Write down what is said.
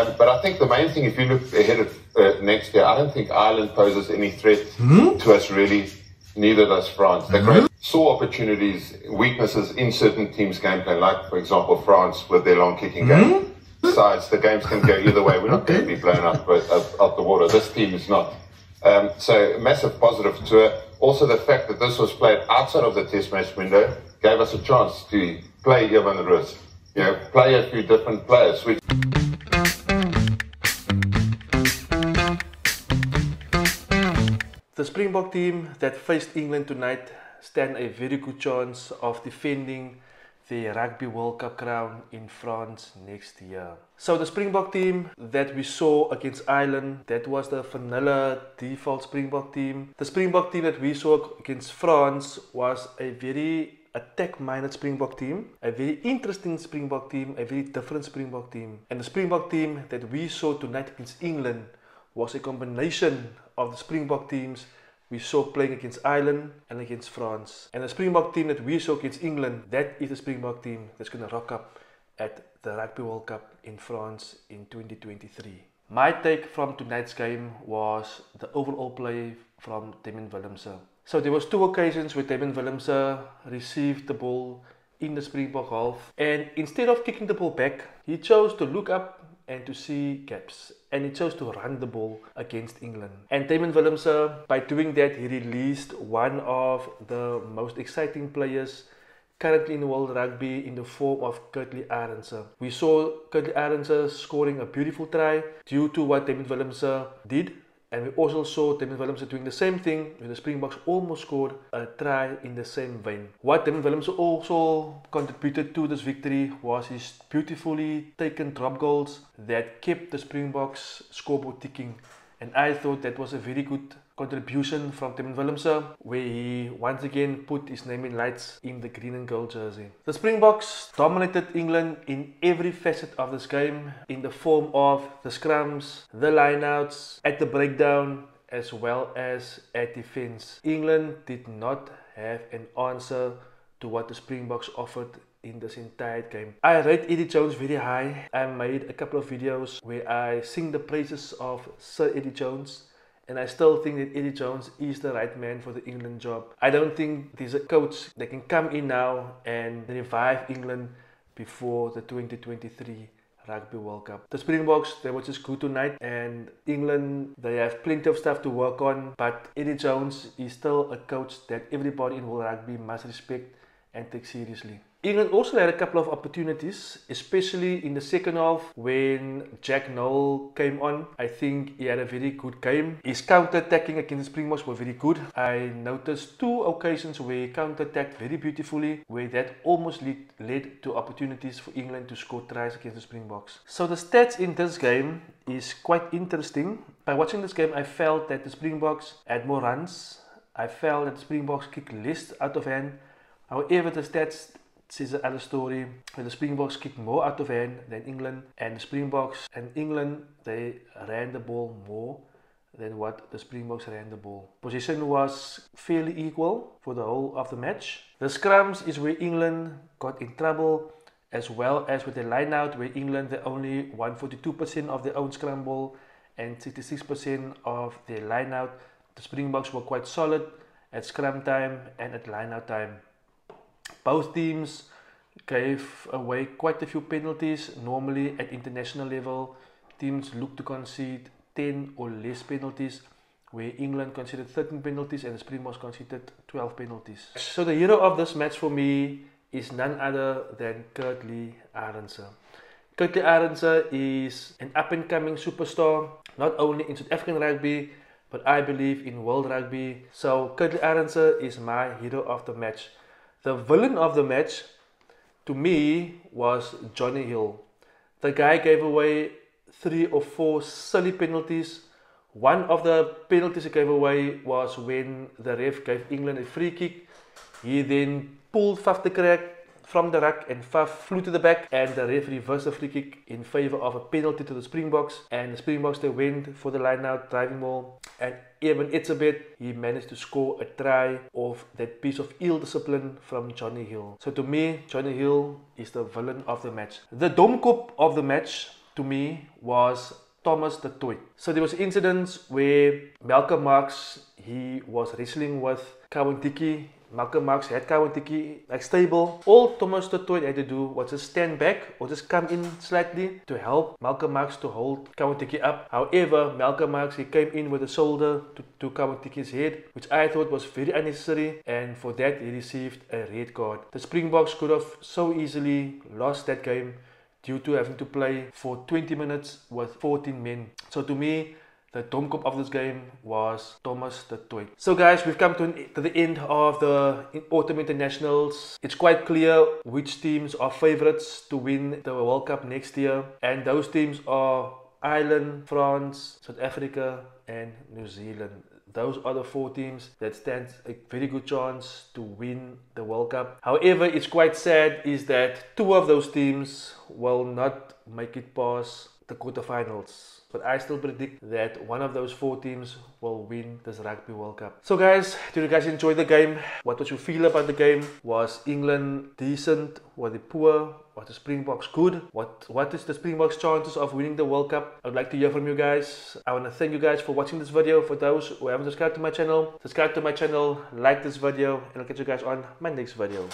Um, but I think the main thing, if you look ahead of uh, next year, I don't think Ireland poses any threat to us really. Neither does France. They great saw opportunities, weaknesses in certain teams' game plan, like for example France with their long kicking game. Besides, the games can go either way. We're not going to be blown up out, out the water. This team is not. Um, so massive positive to it. Also, the fact that this was played outside of the Test match window gave us a chance to play Evan Roos. You know, play a few different players, which The Springbok team that faced England tonight stand a very good chance of defending the Rugby World Cup crown in France next year. So the Springbok team that we saw against Ireland, that was the vanilla default Springbok team. The Springbok team that we saw against France was a very attack-minded Springbok team, a very interesting Springbok team, a very different Springbok team. And the Springbok team that we saw tonight against England was a combination of the Springbok teams we saw playing against Ireland and against France. And the Springbok team that we saw against England, that is the Springbok team that's going to rock up at the Rugby World Cup in France in 2023. My take from tonight's game was the overall play from Damian Willemse. So there was two occasions where Damian Willemse received the ball in the Springbok half and instead of kicking the ball back, he chose to look up and to see gaps. And he chose to run the ball against England. And Damian Willemse, by doing that, he released one of the most exciting players currently in world rugby in the form of Kurt-Lee Arendse. We saw Kurt-Lee Arendse scoring a beautiful try due to what Damian Willemse did and we also saw Damian Willemse doing the same thing when the Springboks almost scored a try in the same vein. What Damian Willemse also contributed to this victory was his beautifully taken drop goals that kept the Springboks scoreboard ticking. And I thought that was a very good contribution from Tim Willemse, where he once again put his name in lights in the green and gold jersey. The Springboks dominated England in every facet of this game in the form of the scrums, the lineouts, at the breakdown, as well as at defense. England did not have an answer to what the Springboks offered in this entire game. I rate Eddie Jones very high. I made a couple of videos where I sing the praises of Sir Eddie Jones and I still think that Eddie Jones is the right man for the England job. I don't think there's a coach that can come in now and revive England before the 2023 Rugby World Cup. The Springboks, they were just good tonight, and England, they have plenty of stuff to work on. But Eddie Jones is still a coach that everybody in world rugby must respect and take seriously. England also had a couple of opportunities, especially in the second half when Jack Nowell came on. I think he had a very good game. His counter-attacking against Springboks were very good. I noticed two occasions where he counter-attacked very beautifully, where that almost lead, led to opportunities for England to score tries against the Springboks. So the stats in this game is quite interesting. By watching this game, I felt that the Springboks had more runs. I felt that the Springboks kicked less out of hand. However, the stats says another story where the Springboks kicked more out of hand than England, and the Springboks and England they ran the ball more than what the Springboks ran the ball. Position was fairly equal for the whole of the match. The scrums is where England got in trouble, as well as with the line out where England they only won 42% of their own scrum ball and 66% of their line out. The Springboks were quite solid at scrum time and at line out time. Both teams gave away quite a few penalties. Normally, at international level, teams look to concede 10 or less penalties, where England conceded 13 penalties and the Springboks conceded 12 penalties. So, the hero of this match for me is none other than Kurt-Lee Arendse. Kurt-Lee Arendse is an up and coming superstar, not only in South African rugby, but I believe in world rugby. So, Kurt-Lee Arendse is my hero of the match. The villain of the match, to me, was Johnny Hill. The guy gave away three or four silly penalties. One of the penalties he gave away was when the ref gave England a free kick. He then pulled Faf de Klerk from the ruck and Faf flew to the back and the ref reversed the free kick in favor of a penalty to the Springboks and the Springboks they went for the line out driving ball and even Etzebeth he managed to score a try of that piece of ill discipline from Johnny Hill. So to me Johnny Hill is the villain of the match. The domkop of the match to me was Thomas du Toit. So there was incidents where Malcolm Marx he was wrestling with Cowan-Dickie Malcolm Marx had Cowan-Dickie like stable. All Thomas du Toit had to do was just stand back or just come in slightly to help Malcolm Marx to hold Cowan-Dickie up. However, Malcolm Marx he came in with a shoulder to, to Cowan-Dickie's head, which I thought was very unnecessary, and for that he received a red card. The Springboks could have so easily lost that game due to having to play for 20 minutes with 14 men. So to me, the domkop of this game was Thomas du Toit. So guys, we've come to, an, to the end of the Autumn Internationals. It's quite clear which teams are favourites to win the World Cup next year. And those teams are Ireland, France, South Africa and New Zealand. Those are the four teams that stand a very good chance to win the World Cup. However, it's quite sad is that two of those teams will not make it past the quarterfinals. But I still predict that one of those four teams will win this Rugby World Cup. So guys, did you guys enjoy the game? What did you feel about the game? Was England decent? Were they poor? Was the Springboks good? What What is the Springboks chances of winning the World Cup? I'd like to hear from you guys. I want to thank you guys for watching this video. For those who haven't subscribed to my channel, subscribe to my channel, like this video, and I'll catch you guys on my next video.